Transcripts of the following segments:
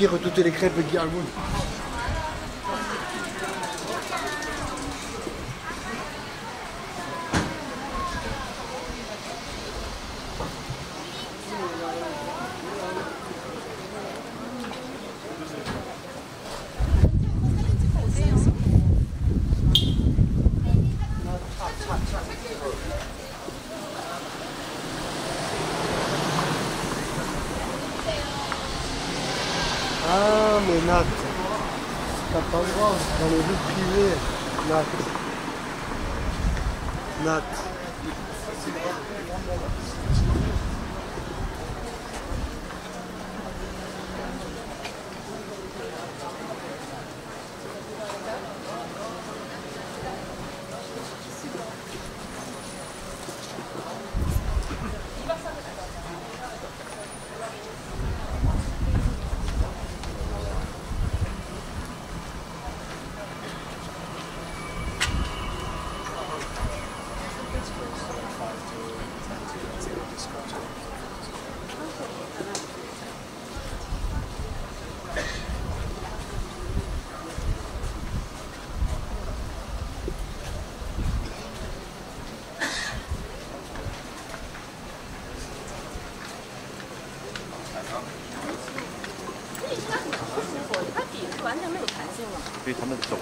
dire toutes les crêpes qu'il y not 他们走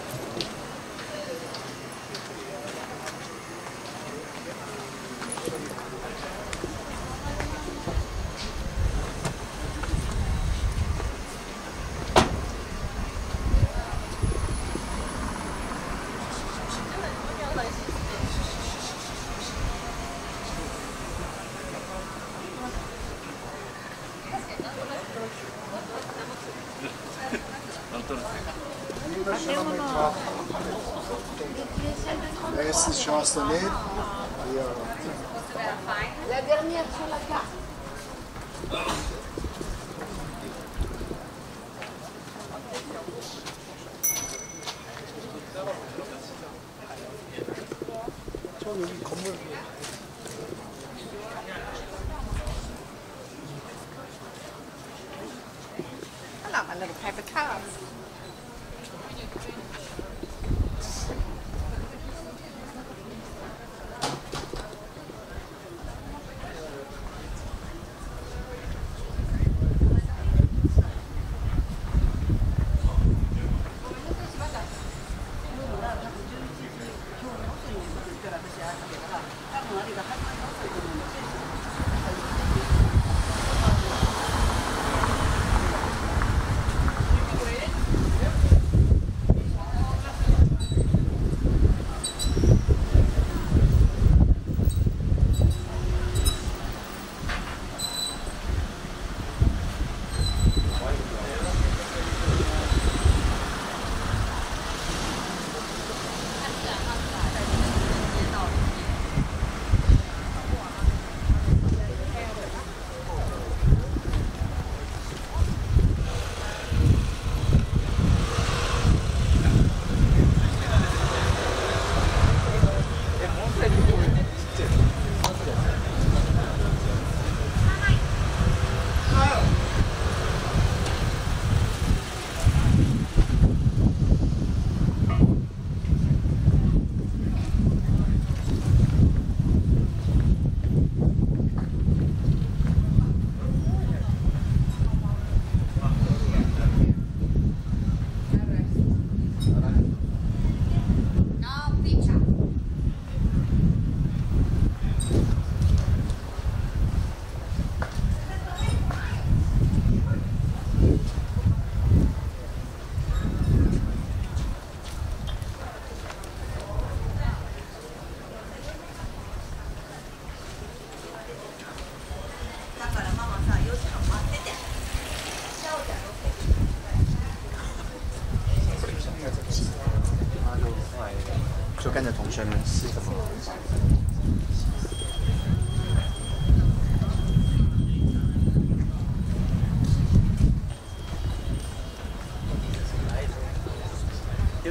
Euh, la dernière sur la carte.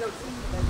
your team.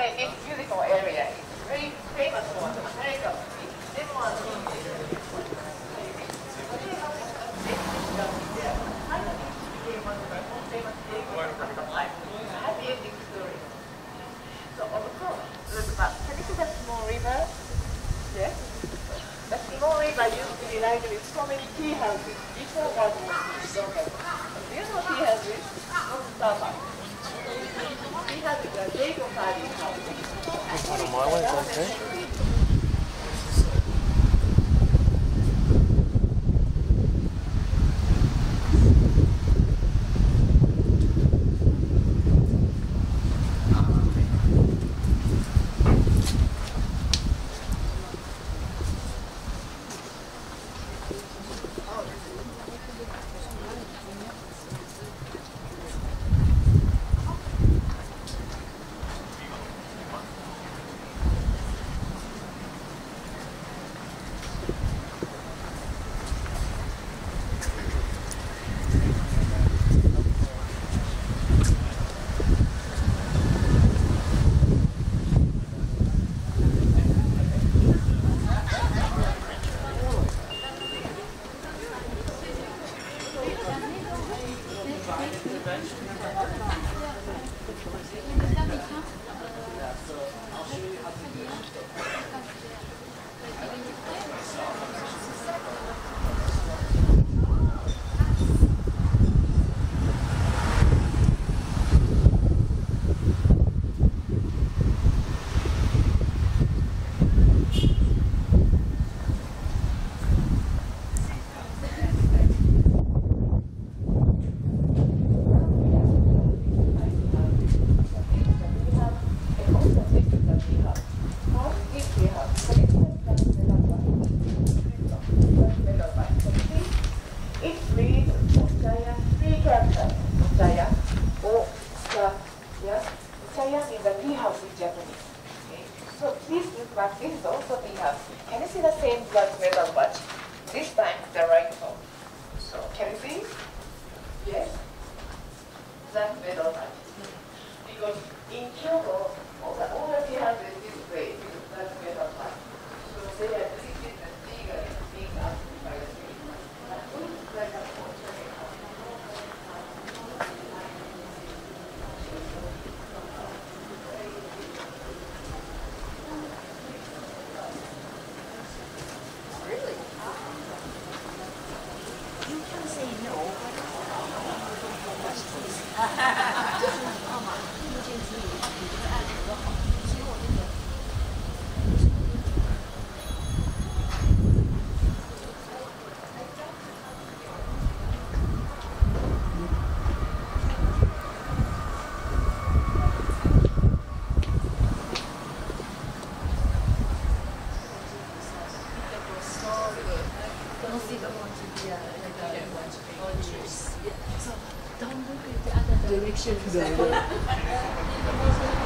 way, this beautiful area is very famous for. This one. So of course, you see that small river? Yes. Small river used to be lined with so many tea houses. Do you know tea houses? Starbucks. Tea houses are Jacob Because in Kyoto, all the all the have this display is black metal watch. So they are treated as legal being asked by the state. But it looks like a portrait. You can direction.